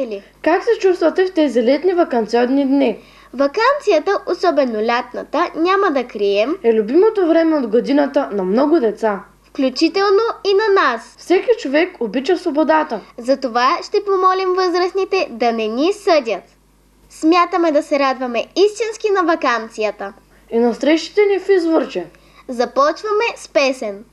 Приятели! Как се чувствате в тези летни вакансионни дни? Вакансията, особено лятната, няма да крием, Е любимото време от годината на много деца. включително и на нас. Всеки човек обича свободата. Затова ще помолим възрастните да не ни съдят. Смятаме да се радваме истински на вакансията. И на срещите ни в изворче. Започваме с песен.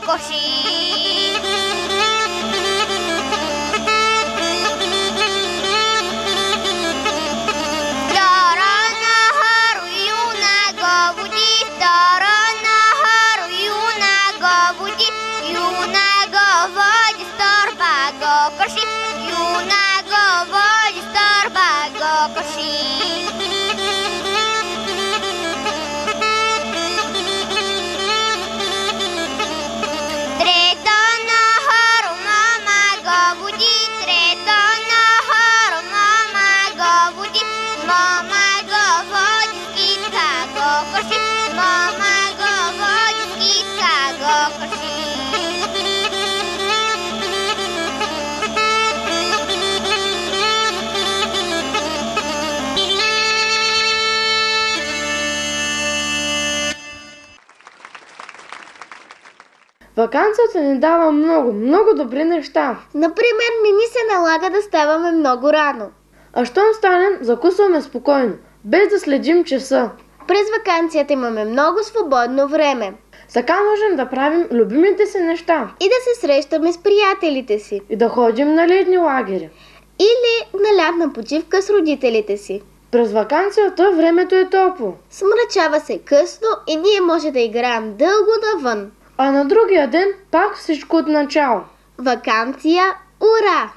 cosí. Вакансията ни дава много, много добри неща. Например, не ни се налага да ставаме много рано. А щом станем, закусваме спокойно, без да следим часа. През вакансията имаме много свободно време. Така можем да правим любимите си неща И да се срещаме с приятелите си. и да ходим на летни лагери. Или на лятна почивка с родителите си. През вакансията времето е топло, Смрачава се късно и ние може да играем дълго навън. А на другия ден пак всичко от начало. Вакансия, ура!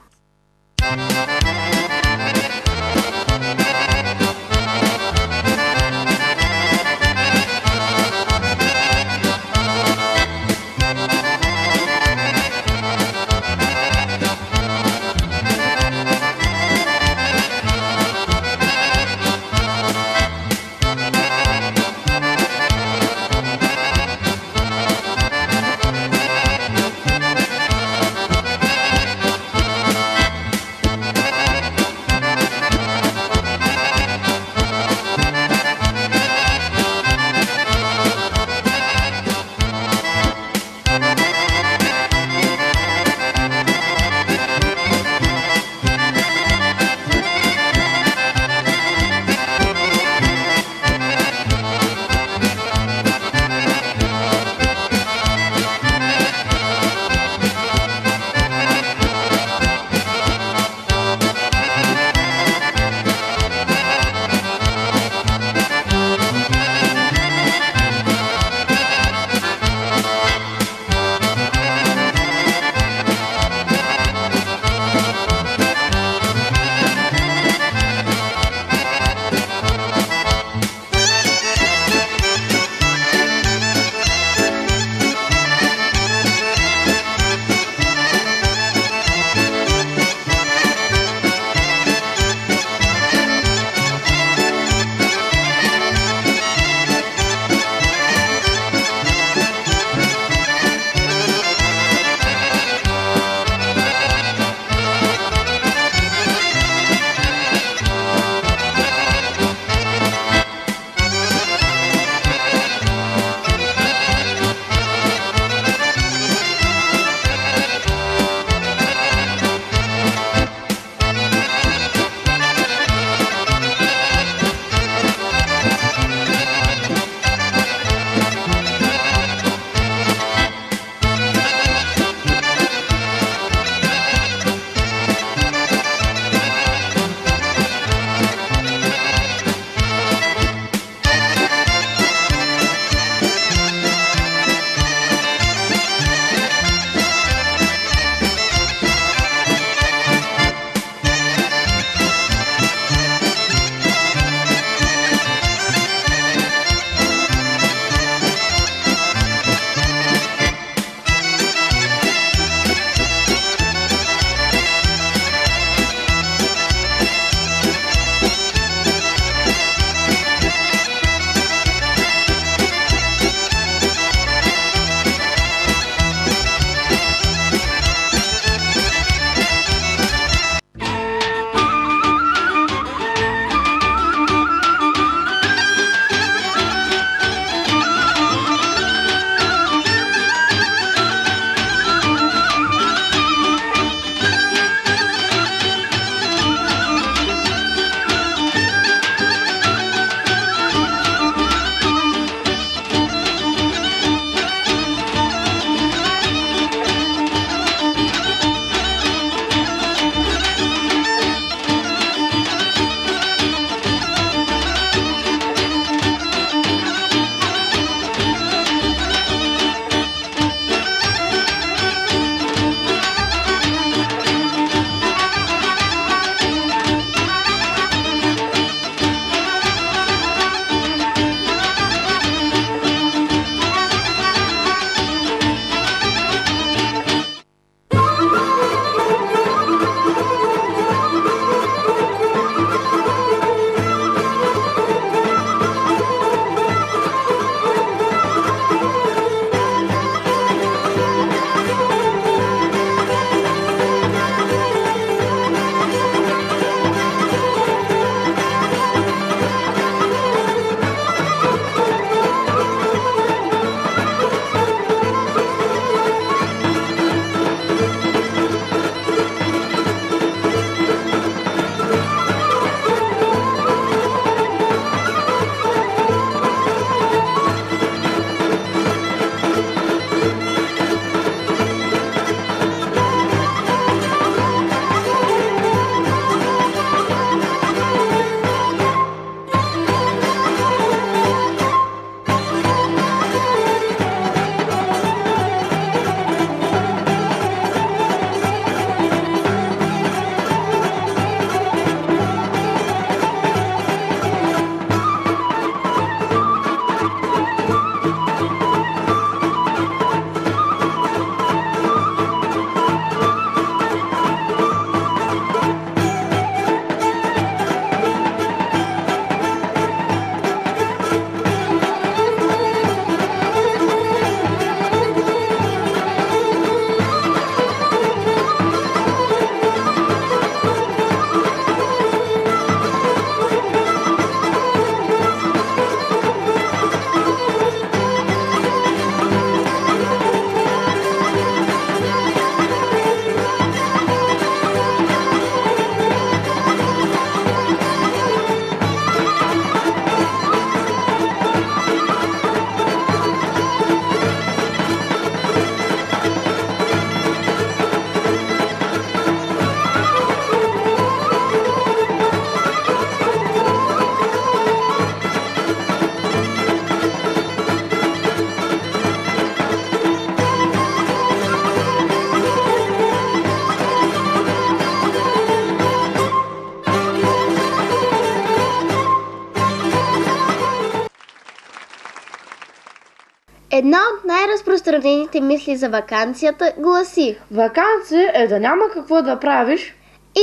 Най-разпространените мисли за вакансията гласи Вакансия е да няма какво да правиш.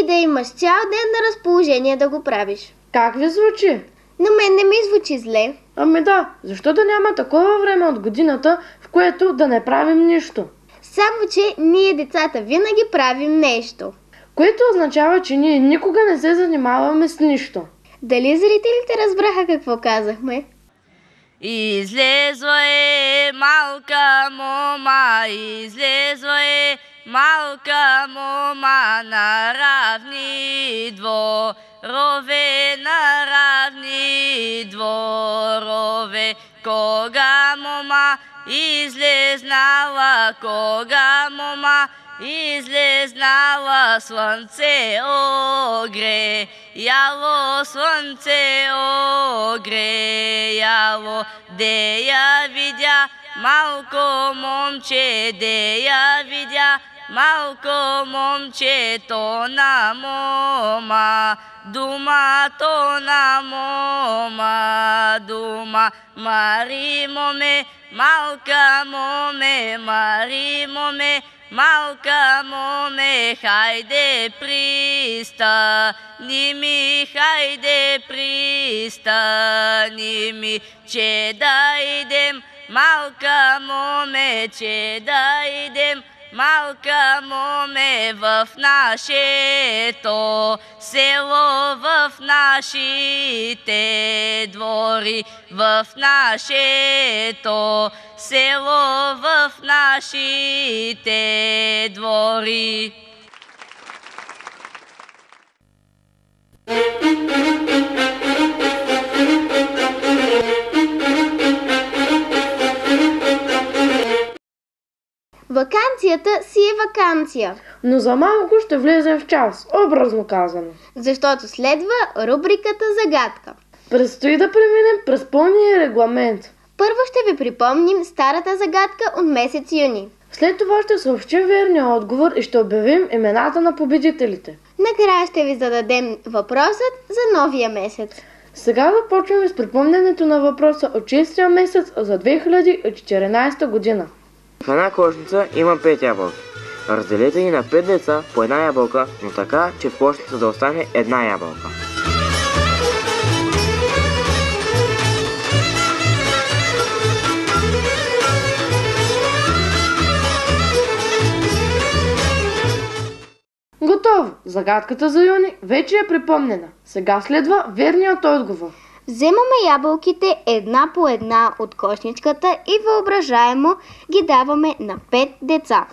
и да имаш цял ден на разположение да го правиш. Как ви звучи? На мен не ми звучи зле. Ами да, защо да няма такова време от годината, в което да не правим нищо? Само, че ние децата винаги правим нещо. Което означава, че ние никога не се занимаваме с нищо. Дали зрителите разбраха какво казахме? Излезла е малка мома, излезла е малка мома на равни дворове, на равни дворове. Кога мома излезнала, кога мома излезнала слънце огреяло, слънце огреяло, де я видя малко момче, де я видя малко момчето на мома, дума то на мома, дума, мари моме, малка моме, мари моме, Малка моме, хайде пристани ми, хайде пристани ми, че да идем, малка моме, че да идем, малка моме в нашето село, в нашите двори, в нашето село, в нашите двори. Вакансията си е вакансия, Но за малко ще влезем в час, образно казано. защото следва рубриката Загадка. Предстои да преминем през пълния регламент. Първо ще ви припомним старата загадка от месец юни. След това ще съобщим верния отговор и ще обявим имената на победителите. Накрая ще ви зададем въпросът за новия месец. Сега започваме с припомнянето на въпроса от чистия месец за 2014 година. В една кошница има 5 ябълки. Разделете ги на 5 деца по една ябълка, но така, че в кошницата да остане една ябълка. Готово! Загадката за юни вече е припомнена. Сега следва верният отговор. Вземаме ябълките една по една от кошничката и въображаемо ги даваме на пет деца.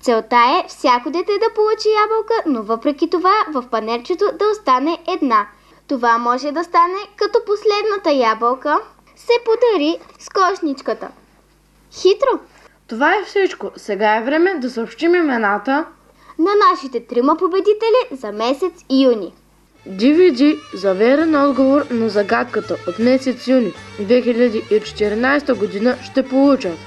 Целта е всяко дете да получи ябълка, но въпреки това в панерчето да остане една. Това може да стане като последната ябълка се подари с кошничката. Хитро! Това е всичко. Сега е време да съобщим имената На нашите трима победители за месец юни. DVD за верен отговор на загадката от месец юни 2014 година ще получат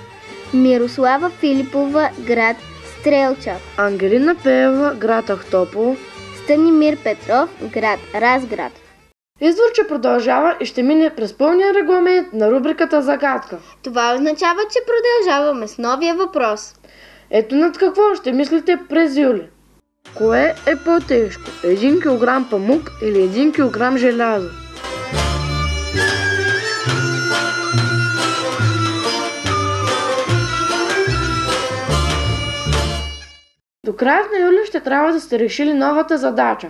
Мирослава Филипова, град Стрелча. Ангелина Пеева, град Ахтопол. Станимир Петров, град Разград. Извърче продължава и ще мине през пълния регламент на рубриката Загадка. Това означава, че продължаваме с новия въпрос. Ето над какво ще мислите през юли. Кое е по-тежко? 1 кг памук или 1 кг желязо? До края на юли ще трябва да сте решили новата задача.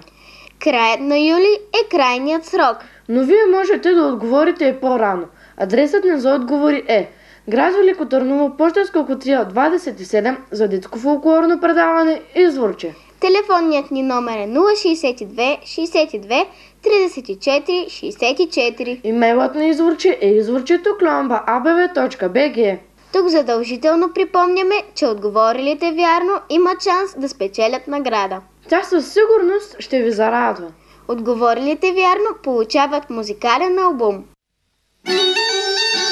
Краят на юли е крайният срок. Но вие можете да отговорите и по-рано. Адресът ни за отговори е Град Велико Търново, почтенска кутия 27 за детско фолклорно предаване Изворче. Телефонният ни номер е 062 62 34 64. Имейлът на Изворче е изворчето кломба abv.bg. Тук задължително припомняме, че отговорилите вярно имат шанс да спечелят награда. Тя със сигурност ще ви зарадва. Отговорилите вярно получават музикален албум. Stano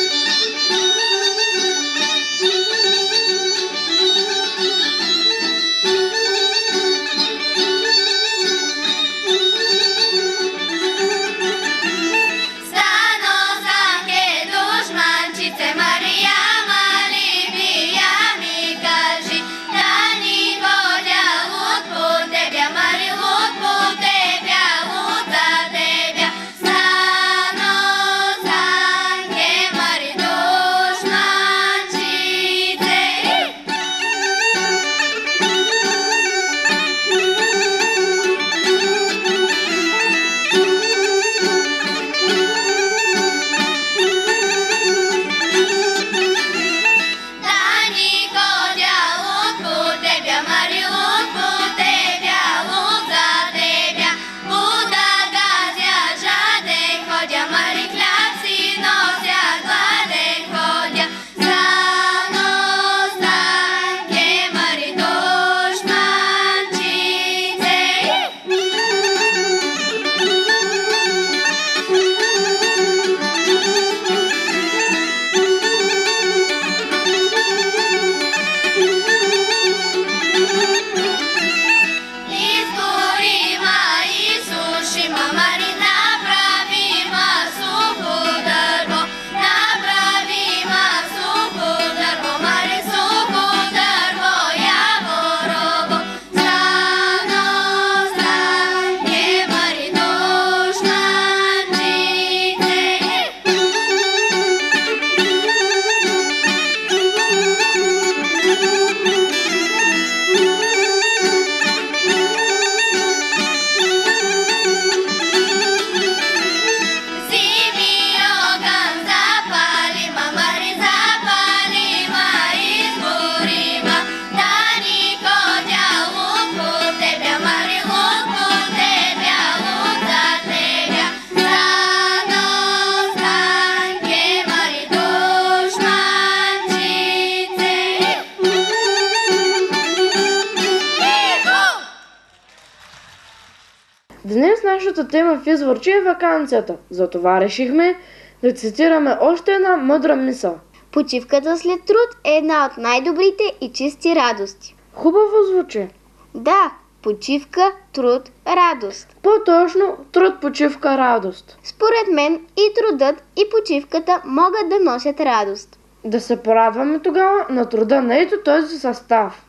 Нашата тема в Изворче е вакансията. Затова решихме да цитираме още една мъдра мисъл. Почивката след труд е една от най-добрите и чисти радости. Хубаво звучи. Да, почивка, труд, радост. По-точно труд, почивка, радост. Според мен и трудът и почивката могат да носят радост. Да се порадваме тогава на труда на ето този състав.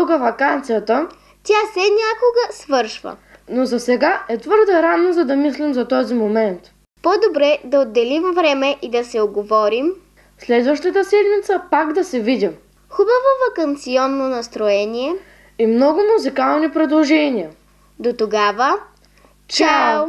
Дълга вакансията, Тя се някога свършва. но за сега е твърде рано, за да мислим за този момент. По-добре да отделим време и да се оговорим. Следващата седмица пак да се видим. Хубаво вакансионно настроение. И много музикални предложения. До тогава. Чао!